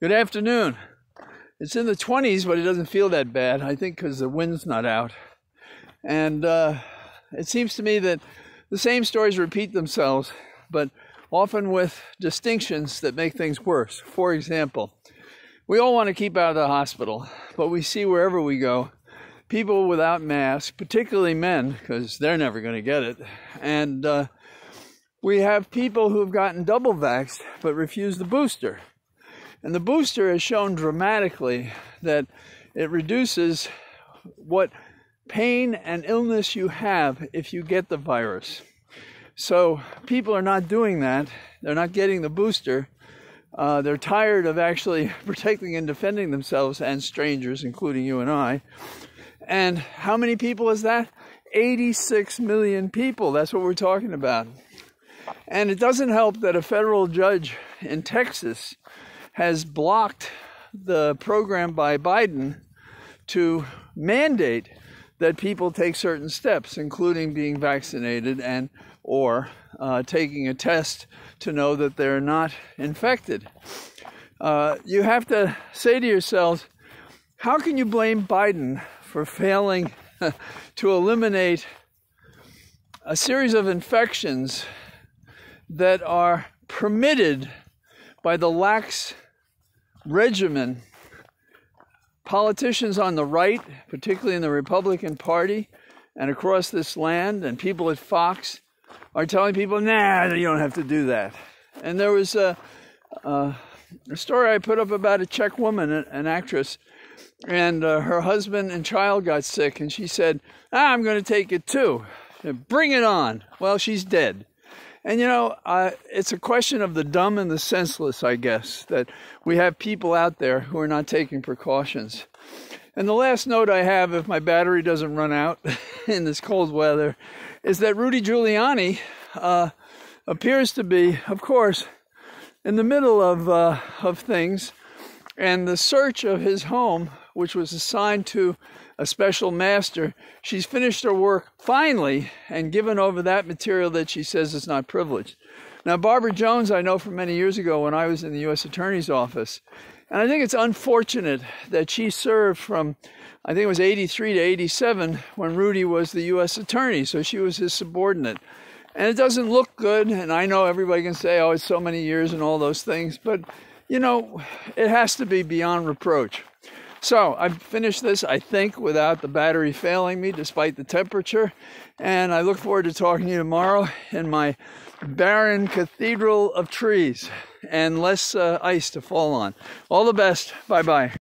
Good afternoon. It's in the 20s, but it doesn't feel that bad. I think because the wind's not out. And uh, it seems to me that the same stories repeat themselves, but often with distinctions that make things worse. For example, we all want to keep out of the hospital, but we see wherever we go people without masks, particularly men, because they're never going to get it. And uh, we have people who have gotten double vaxxed but refuse the booster. And the booster has shown dramatically that it reduces what pain and illness you have if you get the virus. So people are not doing that. They're not getting the booster. Uh, they're tired of actually protecting and defending themselves and strangers, including you and I. And how many people is that? 86 million people. That's what we're talking about. And it doesn't help that a federal judge in Texas has blocked the program by Biden to mandate that people take certain steps, including being vaccinated and or uh, taking a test to know that they're not infected. Uh, you have to say to yourselves, how can you blame Biden for failing to eliminate a series of infections that are permitted by the lax regimen, politicians on the right, particularly in the Republican Party and across this land, and people at Fox are telling people, nah, you don't have to do that. And there was a, a, a story I put up about a Czech woman, an actress, and uh, her husband and child got sick, and she said, ah, I'm going to take it too. Bring it on. Well, she's dead. And you know, uh, it's a question of the dumb and the senseless, I guess, that we have people out there who are not taking precautions. And the last note I have, if my battery doesn't run out in this cold weather, is that Rudy Giuliani uh, appears to be, of course, in the middle of, uh, of things. And the search of his home, which was assigned to a special master. She's finished her work finally and given over that material that she says is not privileged. Now, Barbara Jones, I know from many years ago when I was in the U.S. Attorney's Office. And I think it's unfortunate that she served from, I think it was 83 to 87 when Rudy was the U.S. Attorney. So she was his subordinate. And it doesn't look good. And I know everybody can say, oh, it's so many years and all those things. But, you know, it has to be beyond reproach. So I've finished this, I think, without the battery failing me despite the temperature. And I look forward to talking to you tomorrow in my barren cathedral of trees and less uh, ice to fall on. All the best. Bye bye.